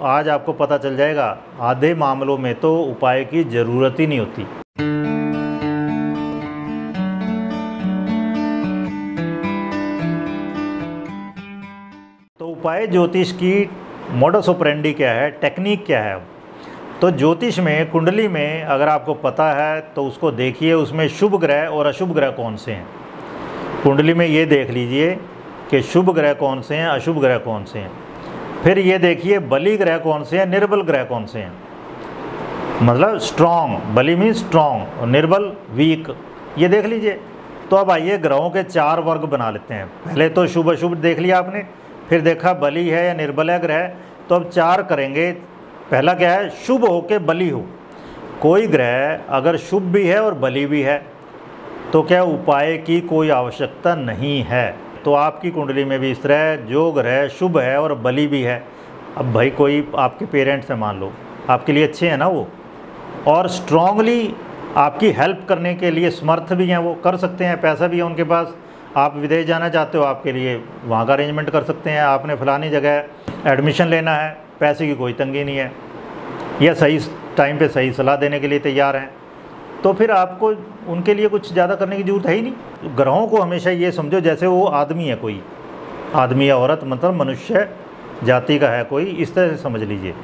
आज आपको पता चल जाएगा, आधे मामलों में तो उपाय की ज़रूरत ही नहीं होती। तो उपाय ज्योतिष की मोडस ऑपरेंडी क्या है टेक्निक क्या है? तो ज्योतिष में, कुंडली में अगर आपको पता है तो उसको देखिए, उसमें शुभ ग्रह और अशुभ ग्रह कौन से हैं? कुंडली में ये देख लीजिए कि शुभ ग्रह कौन से हैं, अशुभ ग्रह कौन से हैं। फिर ये देखिए, बली ग्रह कौन से हैं, निर्बल ग्रह कौन से हैं? मतलब स्ट्रॉन्ग बली मीन स्ट्रॉन्ग और निर्बल वीक ये देख लीजिए। तो अब आइए ग्रहों के चार वर्ग बना लेते हैं। पहले तो शुभ अशुभ देख लिया आपने, फिर देखा बली है या निर्बल है ग्रह। तो अब चार करेंगे। पहला क्या है? शुभ हो के बली हो। कोई ग्रह अगर शुभ भी है और बली भी है तो क्या उपाय की कोई आवश्यकता नहीं है? तो आपकी कुंडली में भी इस तरह जो ग्रह शुभ है और बली भी है। अब भाई कोई आपके पेरेंट्स हैं, मान लो, आपके लिए अच्छे हैं ना वो? और स्ट्रांगली आपकी हेल्प करने के लिए समर्थ भी हैं, वो कर सकते हैं, पैसा भी है उनके पास। आप विदेश जाना चाहते हो, आपके लिए वहाँ का अरेंजमेंट कर सकते हैं। आपने फ़लानी जगह एडमिशन लेना है, पैसे की कोई तंगी नहीं है। या सही टाइम पे सही सलाह देने के लिए तैयार हैं। तो फिर आपको उनके लिए कुछ ज़्यादा करने की ज़रूरत है ही नहीं। ग्रहों को हमेशा ये समझो जैसे वो आदमी है कोई। आदमी या औरत मतलब मनुष्य, जाति का है कोई, इस तरह से समझ लीजिए।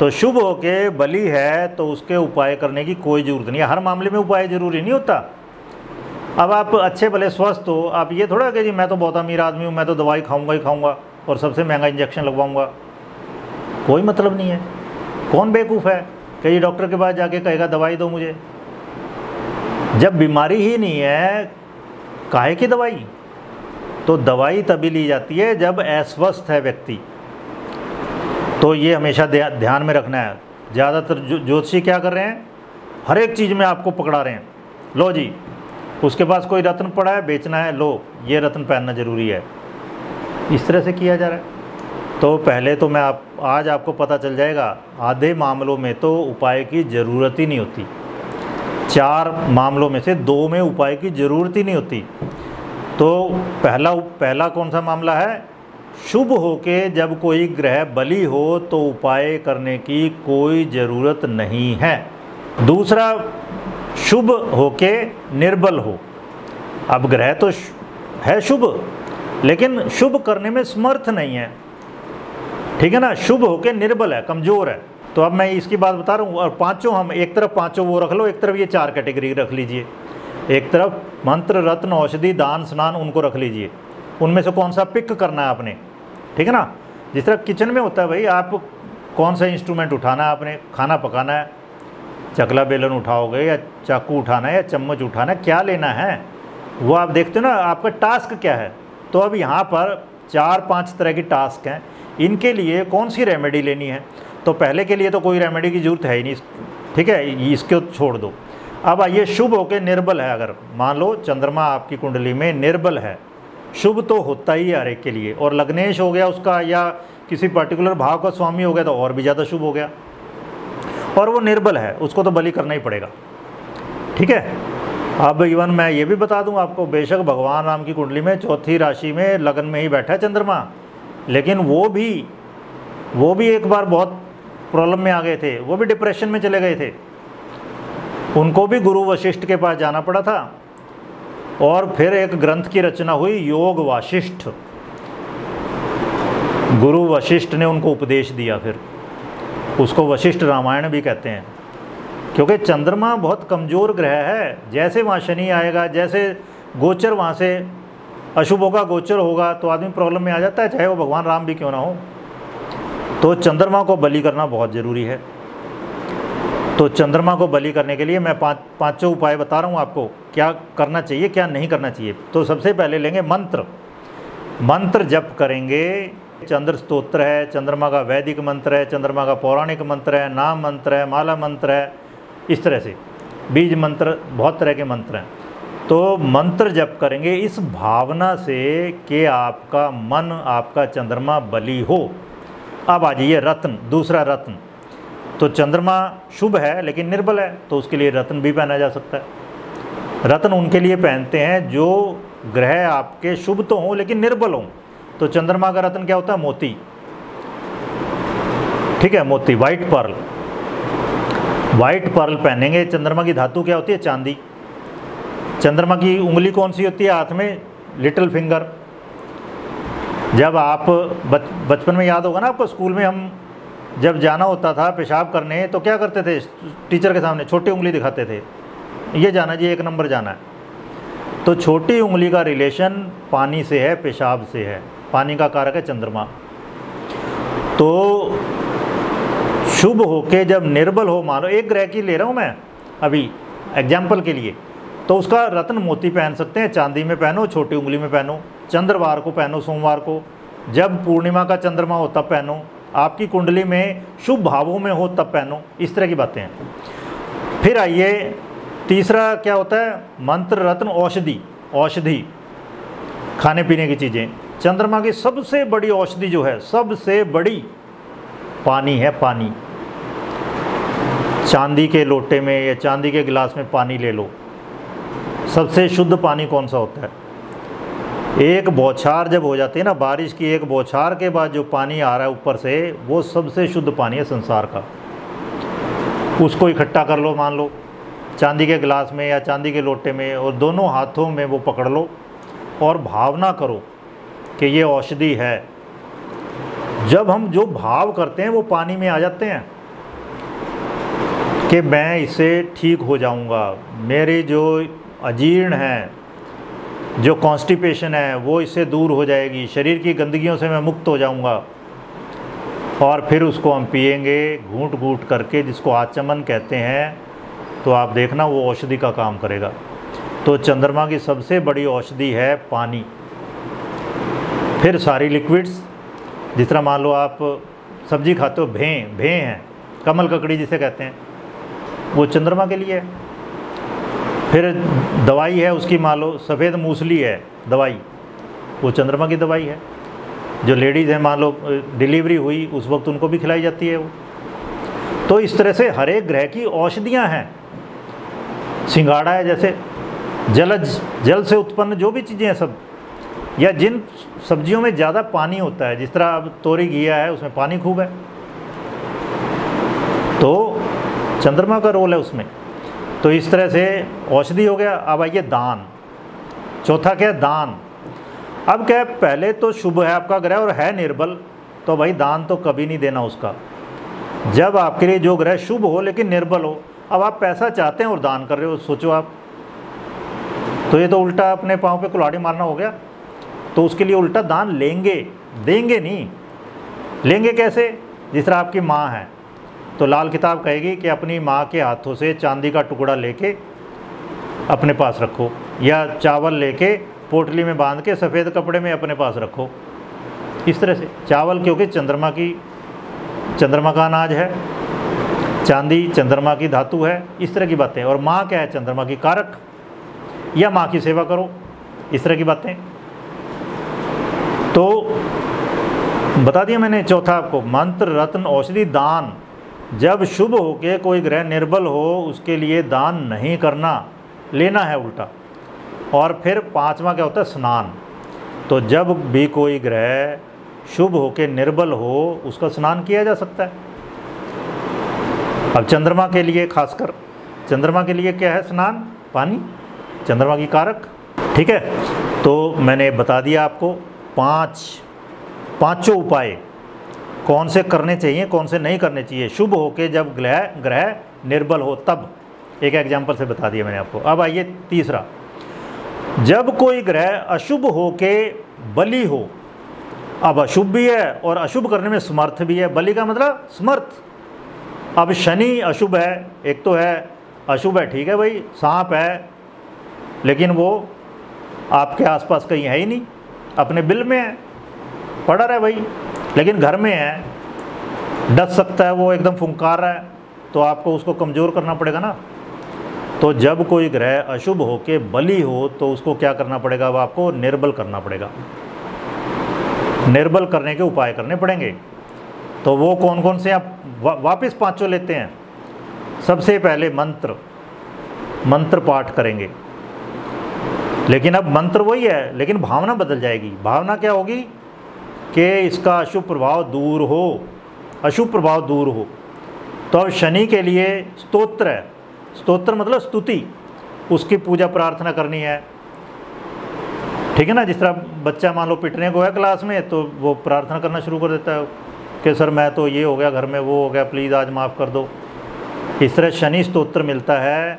तो शुभ हो के बली है तो उसके उपाय करने की कोई ज़रूरत नहीं है। हर मामले में उपाय ज़रूरी नहीं होता। अब आप अच्छे भले स्वस्थ हो, आप ये थोड़ा कि जी, मैं तो बहुत अमीर आदमी हूँ, मैं तो दवाई खाऊँगा ही खाऊँगा और सबसे महँगा इंजेक्शन लगवाऊँगा। कोई मतलब नहीं है। कौन बेवकूफ़ है? कहीं डॉक्टर के पास जाके कहेगा, दवाई दो मुझे। जब बीमारी ही नहीं है, काहे की दवाई? तो दवाई तभी ली जाती है जब अस्वस्थ है व्यक्ति। तो ये हमेशा ध्यान में रखना है। ज़्यादातर ज्योतिषी क्या कर रहे हैं? हर एक चीज़ में आपको पकड़ा रहे हैं। लो जी, उसके पास कोई रत्न पड़ा है, बेचना है, लो, ये रत्न पहनना ज़रूरी है। इस तरह से किया जा रहा है। तो पहले तो मैं आप, आज आपको पता चल जाएगा, आधे मामलों में तो उपाय की ज़रूरत ही नहीं होती। चार मामलों में से दो में उपाय की ज़रूरत ही नहीं होती। तो पहला पहला कौन सा मामला है? शुभ हो के जब कोई ग्रह बली हो तो उपाय करने की कोई ज़रूरत नहीं है। दूसरा, शुभ हो के निर्बल हो। अब ग्रह तो है शुभ, लेकिन शुभ करने में समर्थ नहीं है। ठीक है ना? शुभ होके निर्बल है, कमज़ोर है। तो अब मैं इसकी बात बता रहा हूँ, और पाँचों हम एक तरफ़ पाँचों वो रख लो, एक तरफ़ ये चार कैटेगरी रख लीजिए। एक तरफ़ मंत्र, रत्न, औषधि, दान, स्नान, उनको रख लीजिए। उनमें से कौन सा पिक करना है आपने? ठीक है ना? जिस तरह किचन में होता है भाई, आप कौन सा इंस्ट्रूमेंट उठाना है आपने? खाना पकाना है, चकला बेलन उठाओगे या चाकू उठाना है या चम्मच उठाना है, क्या लेना है? वो आप देखते हो ना, आपका टास्क क्या है? तो अब यहाँ पर चार पाँच तरह की टास्क हैं। इनके लिए कौन सी रेमेडी लेनी है? तो पहले के लिए तो कोई रेमेडी की ज़रूरत है ही नहीं। ठीक है इसको छोड़ दो। अब आइए, शुभ होकर निर्बल है। अगर मान लो चंद्रमा आपकी कुंडली में निर्बल है, शुभ तो होता ही हर एक के लिए। और लग्नेश हो गया उसका, या किसी पर्टिकुलर भाव का स्वामी हो गया तो और भी ज़्यादा शुभ हो गया। और वो निर्बल है, उसको तो बलि करना ही पड़ेगा। ठीक है? अब इवन मैं ये भी बता दूँ आपको, बेशक भगवान राम की कुंडली में, चौथी राशि में लगन में ही बैठा है चंद्रमा। लेकिन वो भी वो भी एक बार बहुत प्रॉब्लम में आ गए थे, वो भी डिप्रेशन में चले गए थे। उनको भी गुरु वशिष्ठ के पास जाना पड़ा था और फिर एक ग्रंथ की रचना हुई, योग वाशिष्ठ। गुरु वशिष्ठ ने उनको उपदेश दिया फिर। उसको वशिष्ठ रामायण भी कहते हैं, क्योंकि चंद्रमा बहुत कमज़ोर ग्रह है, जैसे वहाँ शनि आएगा, जैसे गोचर वहाँ से अशुभों का गोचर होगा तो आदमी प्रॉब्लम में आ जाता है, चाहे वो भगवान राम भी क्यों ना हो। तो चंद्रमा को बलि करना बहुत ज़रूरी है। तो चंद्रमा को बलि करने के लिए मैं पाँच, पाँचों उपाय बता रहा हूँ आपको, क्या करना चाहिए, क्या नहीं करना चाहिए। तो सबसे पहले लेंगे मंत्र। मंत्र जप करेंगे। चंद्र स्तोत्र है, चंद्रमा का वैदिक मंत्र है, चंद्रमा का पौराणिक मंत्र है, नाम मंत्र है, माला मंत्र है, इस तरह से। बीज मंत्र, बहुत तरह के मंत्र हैं। तो मंत्र जप करेंगे, इस भावना से कि आपका मन, आपका चंद्रमा बली हो। अब आ जाइए रत्न, दूसरा रत्न। तो चंद्रमा शुभ है, लेकिन निर्बल है तो उसके लिए रत्न भी पहना जा सकता है। रत्न उनके लिए पहनते हैं जो ग्रह आपके शुभ तो हों, लेकिन निर्बल हों। तो चंद्रमा का रत्न क्या होता है? मोती। ठीक है, मोती वाइट पर्ल वाइट पर्ल पहनेंगे, चंद्रमा की धातु क्या होती है? चांदी। चंद्रमा की उंगली कौन सी होती है? हाथ में लिटिल फिंगर जब आप बच, बचपन में याद होगा ना आपको स्कूल में हम जब जाना होता था पेशाब करने तो क्या करते थे? टीचर के सामने छोटी उंगली दिखाते थे। ये जाना जी, एक नंबर जाना है। तो छोटी उंगली का रिलेशन पानी से है, पेशाब से है। पानी का कारक है चंद्रमा। तो शुभ होके जब निर्बल हो, मान एक ग्रह की ले रहा हूँ मैं, अभी एग्ज़ाम्पल के लिए तो उसका रत्न मोती पहन सकते हैं, चांदी में पहनो, छोटी उंगली में पहनो। चंद्रवार को पहनो, सोमवार को। जब पूर्णिमा का चंद्रमा हो, तब पहनो। आपकी कुंडली में शुभ भावों में हो, तब पहनो। इस तरह की बातें हैं। फिर आइए, तीसरा क्या होता है? मंत्र, रत्न, औषधि। औषधि, खाने पीने की चीज़ें। चंद्रमा की सबसे बड़ी औषधि जो है, सबसे बड़ी पानी है पानी। चांदी के लोटे में या चांदी के गिलास में पानी ले लो। सबसे शुद्ध पानी कौन सा होता है? एक बौछार जब हो जाती है ना, बारिश की एक बौछार के बाद जो पानी आ रहा है ऊपर से, वो सबसे शुद्ध पानी है संसार का। उसको इकट्ठा कर लो, मान लो, चांदी के गिलास में या चांदी के लोटे में और दोनों हाथों में वो पकड़ लो और भावना करो कि ये औषधि है। जब हम जो भाव करते हैं, वो पानी में आ जाते हैं कि मैं इससे ठीक हो जाऊँगा, मेरे जो अजीर्ण है जो कॉन्स्टिपेशन है, वो इससे दूर हो जाएगी। शरीर की गंदगियों से मैं मुक्त हो जाऊँगा। और फिर उसको हम पिएँगे घूट घूट करके, जिसको आचमन कहते हैं तो आप देखना वो औषधि का काम करेगा। तो चंद्रमा की सबसे बड़ी औषधि है पानी। फिर सारी लिक्विड्स जिस तरह मान लो आप सब्ज़ी खाते हो, भें भें हैं, कमल ककड़ी जिसे कहते हैं, वो चंद्रमा के लिए है। फिर दवाई है उसकी, मान लो, सफ़ेद मूसली है दवाई, वो चंद्रमा की दवाई है। जो लेडीज़ हैं, मान लो, डिलीवरी हुई, उस वक्त उनको भी खिलाई जाती है वो। तो इस तरह से हर एक ग्रह की औषधियाँ हैं। सिंगाड़ा है जैसे, जलज, जल से उत्पन्न जो भी चीज़ें हैं सब, या जिन सब्जियों में ज़्यादा पानी होता है, जिस तरह अब तोरी, घिया है, उसमें पानी खूब है। तो चंद्रमा का रोल है उसमें। तो इस तरह से औषधि हो गया। अब आइए दान। चौथा क्या है? दान। अब क्या है? पहले तो शुभ है आपका ग्रह और है निर्बल तो भाई दान तो कभी नहीं देना उसका। जब आपके लिए जो ग्रह शुभ हो लेकिन निर्बल हो, अब आप पैसा चाहते हैं और दान कर रहे हो, सोचो आप। तो ये तो उल्टा अपने पाँव पे कुल्हाड़ी मारना हो गया। तो उसके लिए उल्टा दान लेंगे। देंगे नहीं। लेंगे कैसे? जिस तरह आपकी माँ है। तो लाल किताब कहेगी कि अपनी माँ के हाथों से चांदी का टुकड़ा लेके अपने पास रखो, या चावल लेके पोटली में बाँध के सफ़ेद कपड़े में अपने पास रखो। इस तरह से चावल, क्योंकि चंद्रमा की, चंद्रमा का अनाज है, चांदी चंद्रमा की धातु है, इस तरह की बातें। और माँ क्या है? चंद्रमा की कारक, या माँ की सेवा करो, इस तरह की बातें। तो बता दिया मैंने चौथा आपको, मंत्र, रत्न, औषधि, दान जब शुभ हो के कोई ग्रह निर्बल हो, उसके लिए दान नहीं करना, लेना है उल्टा। और फिर पांचवा क्या होता है? स्नान। तो जब भी कोई ग्रह शुभ हो के निर्बल हो, उसका स्नान किया जा सकता है। अब चंद्रमा के लिए खासकर, चंद्रमा के लिए क्या है स्नान? पानी। चंद्रमा की कारक। ठीक है? तो मैंने बता दिया आपको पाँच, पाँचों उपाय। कौन से करने चाहिए, कौन से नहीं करने चाहिए। शुभ हो के जब ग्रह ग्रह निर्बल हो, तब। एक एग्ज़ाम्पल से बता दिया मैंने आपको। अब आइए तीसरा। जब कोई ग्रह अशुभ हो के बली हो, अब अशुभ भी है और अशुभ करने में समर्थ भी है। बलि का मतलब समर्थ। अब शनि अशुभ है, एक तो है, अशुभ है, ठीक है भाई, सांप है, लेकिन वो आपके आसपास कहीं है ही नहीं, अपने बिल में है। पड़ा रहा है भाई। लेकिन घर में है। डस सकता है वो एकदम फुंकार रहा है तो आपको उसको कमज़ोर करना पड़ेगा ना। तो जब कोई ग्रह अशुभ हो के बली हो तो उसको क्या करना पड़ेगा? अब आपको निर्बल करना पड़ेगा। निर्बल करने के उपाय करने पड़ेंगे। तो वो कौन कौन से आप वा, वापस पाँचों लेते हैं। सबसे पहले मंत्र। मंत्र पाठ करेंगे। लेकिन अब मंत्र वही है लेकिन भावना बदल जाएगी। भावना क्या होगी? कि इसका अशुभ प्रभाव दूर हो, अशुभ प्रभाव दूर हो। तो अब शनि के लिए स्तोत्र है। स्तोत्र मतलब स्तुति, उसकी पूजा प्रार्थना करनी है। ठीक है ना? जिस तरह बच्चा मान लो पिटने को है क्लास में तो वो प्रार्थना करना शुरू कर देता है कि, सर, मैं तो ये हो गया, घर में वो हो गया, प्लीज़ आज माफ़ कर दो। इस तरह शनि स्तोत्र मिलता है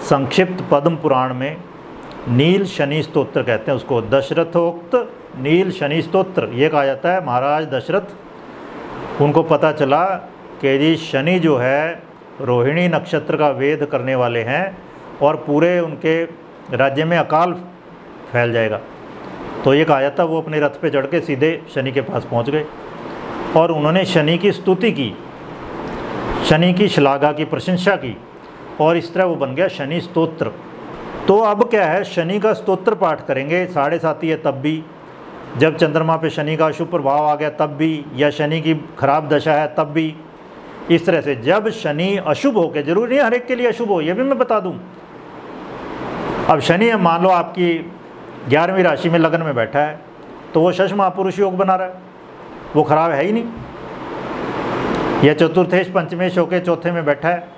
संक्षिप्त पद्म पुराण में। नील शनि स्तोत्र कहते हैं उसको, दशरथोक्त नील शनि स्त्रोत्र ये कहा जाता है, महाराज दशरथ। उनको पता चला कि जी शनि जो है, रोहिणी नक्षत्र का वेद करने वाले हैं और पूरे उनके राज्य में अकाल फैल जाएगा। तो ये कहा जाता, वो अपने रथ पे चढ़ के सीधे शनि के पास पहुँच गए और उन्होंने शनि की स्तुति की, शनि की श्लाघा की, प्रशंसा की और इस तरह वो बन गया शनि स्तोत्र। तो अब क्या है, शनि का स्तोत्र पाठ करेंगे, साढ़े साथी है तब भी जब चंद्रमा पे शनि का अशुभ प्रभाव आ गया तब भी, या शनि की खराब दशा है तब भी, इस तरह से जब शनि अशुभ हो के ज़रूरी नहीं हर एक के लिए अशुभ हो, ये भी मैं बता दूँ। अब शनि, मान लो आपकी ग्यारहवीं राशि में लगन में बैठा है तो वो शश महापुरुष योग बना रहा है, वो खराब है ही नहीं। या चतुर्थेश, पंचमेश होके चौथे में बैठा है,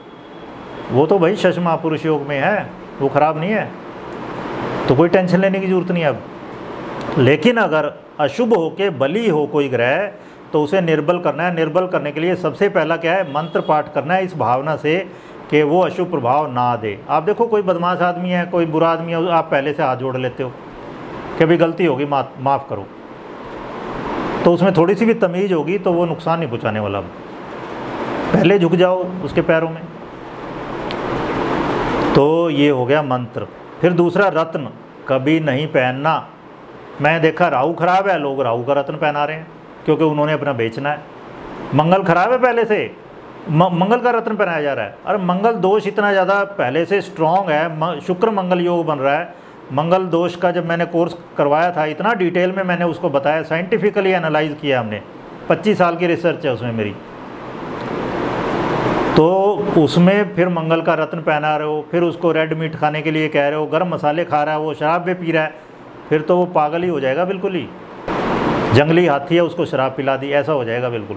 वो तो भाई शश महापुरुष योग में है, वो ख़राब नहीं है तो कोई टेंशन लेने की ज़रूरत नहीं है अब। लेकिन अगर अशुभ हो के बली हो कोई ग्रह तो उसे निर्बल करना है। निर्बल करने के लिए सबसे पहला क्या है? मंत्र पाठ करना है इस भावना से कि वो अशुभ प्रभाव ना दे। आप देखो, कोई बदमाश आदमी है, कोई बुरा आदमी है, आप पहले से हाथ जोड़ लेते हो कि भाई गलती होगी माफ़ करो। तो उसमें थोड़ी सी भी तमीज़ होगी तो वो नुकसान नहीं पहुँचाने वाला। पहले झुक जाओ उसके पैरों में। तो ये हो गया मंत्र। फिर दूसरा, रत्न। कभी नहीं पहनना। मैं देखा, राहु खराब है, लोग राहु का रत्न पहना रहे हैं, क्योंकि उन्होंने अपना बेचना है। मंगल खराब है पहले से? मंगल का रत्न पहनाया जा रहा है। अरे मंगल दोष इतना ज़्यादा पहले से स्ट्रॉन्ग है शुक्र मंगल योग बन रहा है। मंगल दोष का जब मैंने कोर्स करवाया था, इतना डिटेल में मैंने उसको बताया साइंटिफिकली एनालाइज किया हमने। 25 साल की रिसर्च है उसमें मेरी। तो उसमें फिर मंगल का रत्न पहना रहे हो, फिर उसको रेड मीट खाने के लिए कह रहे हो, गर्म मसाले खा रहा है, वो शराब भी पी रहा है। फिर तो वो पागल ही हो जाएगा बिल्कुल ही। जंगली हाथी है, उसको शराब पिला दी, ऐसा हो जाएगा बिल्कुल।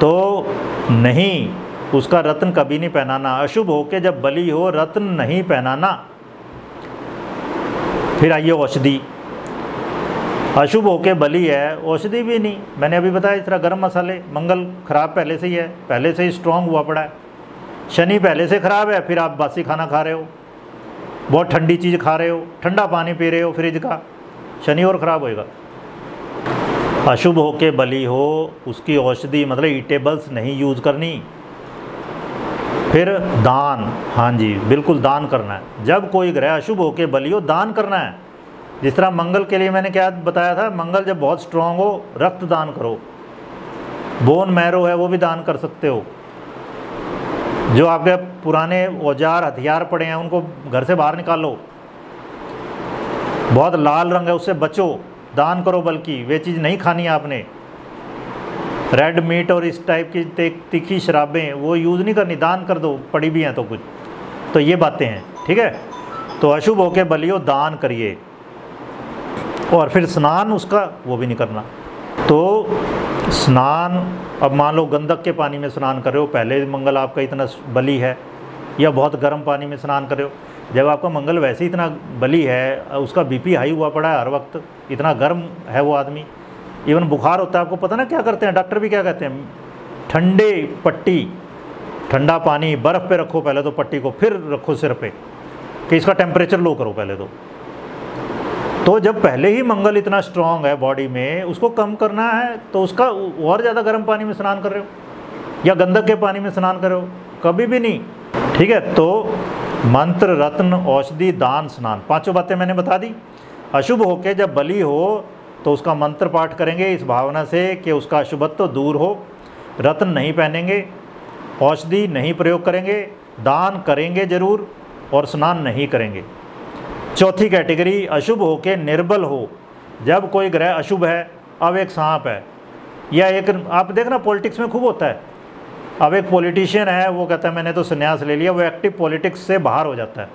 तो नहीं, उसका रत्न कभी नहीं पहनाना। अशुभ हो के जब बली हो, रत्न नहीं पहनाना। फिर आइए औषधि। अशुभ होके बली है, औषधि भी नहीं। मैंने अभी बताया, इस तरह गर्म मसाले, मंगल खराब पहले से ही है, पहले से ही स्ट्रांग हुआ पड़ा है। शनि पहले से ख़राब है, फिर आप बासी खाना खा रहे हो। बहुत ठंडी चीज़ खा रहे हो, ठंडा पानी पी रहे हो, फ्रिज का, शनि और ख़राब होएगा। अशुभ होके बली हो, उसकी औषधि मतलब ईटेबल्स नहीं यूज़ करनी। फिर दान हाँ जी, बिल्कुल दान करना है। जब कोई ग्रह अशुभ होके बली हो, दान करना है। जिस तरह मंगल के लिए मैंने क्या बताया था, मंगल जब बहुत स्ट्रांग हो, रक्त दान करो। बोन मैरो है, वो भी दान कर सकते हो। जो आपके पुराने औज़ार, हथियार पड़े हैं, उनको घर से बाहर निकालो बहुत लाल रंग है, उससे बचो। दान करो बल्कि, वे चीज़ नहीं खानी आपने। रेड मीट और इस टाइप की तीखी शराबें, वो यूज़ नहीं करनी। दान कर दो, पड़ी भी हैं तो कुछ। तो ये बातें हैं, ठीक है? तो अशुभ होके बलियो, दान करिए। और फिर स्नान उसका, वो भी नहीं करना। तो स्नान, अब मान लो गंदक के पानी में स्नान कर रहे हो, पहले मंगल आपका इतना बली है, या बहुत गर्म पानी में स्नान कर रहे हो, जब आपका मंगल वैसे ही इतना बली है उसका बीपी हाई हुआ पड़ा है हर वक्त, इतना गर्म है वो आदमी इवन बुखार होता है, आपको पता ना क्या करते हैं, डॉक्टर भी क्या कहते हैं, ठंडे पट्टी, ठंडा पानी बर्फ़ पे रखो पहले तो पट्टी को, फिर रखो सिर पे, कि इसका टेम्परेचर लो करो पहले तो। तो जब पहले ही मंगल इतना स्ट्रांग है बॉडी में, उसको कम करना है तो उसका और ज़्यादा गर्म पानी में स्नान कर रहे हो, या गंदक के पानी में स्नान कर कभी भी नहीं। ठीक है तो मंत्र, रत्न, औषधि, दान, स्नान, पाँचों बातें मैंने बता दी। अशुभ होके जब बलि हो तो उसका मंत्र पाठ करेंगे इस भावना से कि उसका अशुभत्व तो दूर हो। रत्न नहीं पहनेंगे, औषधि नहीं प्रयोग करेंगे, दान करेंगे ज़रूर, और स्नान नहीं करेंगे। चौथी कैटेगरी, अशुभ हो के निर्बल हो। जब कोई ग्रह अशुभ है, अब एक सांप है। या एक, आप देखना, पॉलिटिक्स में खूब होता है। अब एक पॉलिटिशियन है, वो कहता है, मैंने तो संन्यास ले लिया। वो एक्टिव पॉलिटिक्स से बाहर हो जाता है।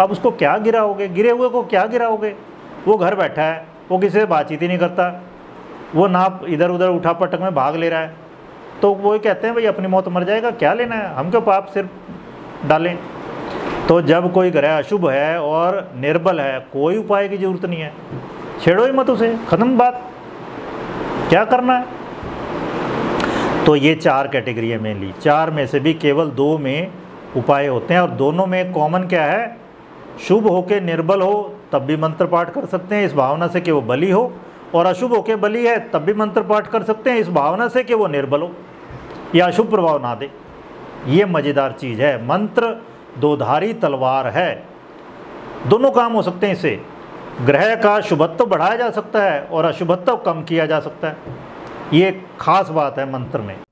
अब उसको क्या गिराओगे? गिरे हुए को क्या गिराओगे? वो घर बैठा है, वो किसी से बातचीत ही नहीं करता। वो नाप इधर उधर उठा पटक में भाग ले रहा है। तो वो कहते हैं, भाई, अपनी मौत मर जाएगा, क्या लेना है? हम क्यों पाप सिर्फ़ डालें? तो जब कोई ग्रह अशुभ है और निर्बल है, कोई उपाय की ज़रूरत नहीं है। छेड़ो ही मत उसे, खत्म बात। क्या करना है? तो ये चार कैटेगरी है मेनली चार में से भी केवल दो में उपाय होते हैं और दोनों में कॉमन क्या है? शुभ होके निर्बल हो, तब भी मंत्र पाठ कर सकते हैं, इस भावना से कि वो बली हो। और अशुभ होके बली है, तब भी मंत्र पाठ कर सकते हैं, इस भावना से कि वो निर्बल हो। या अशुभ प्रभाव ना दे। ये मज़ेदार चीज़ है। मंत्र दोधारी तलवार है। दोनों काम हो सकते हैं इसे। ग्रह का शुभत्व बढ़ाया जा सकता है और अशुभत्व कम किया जा सकता है। ये खास बात है मंत्र में।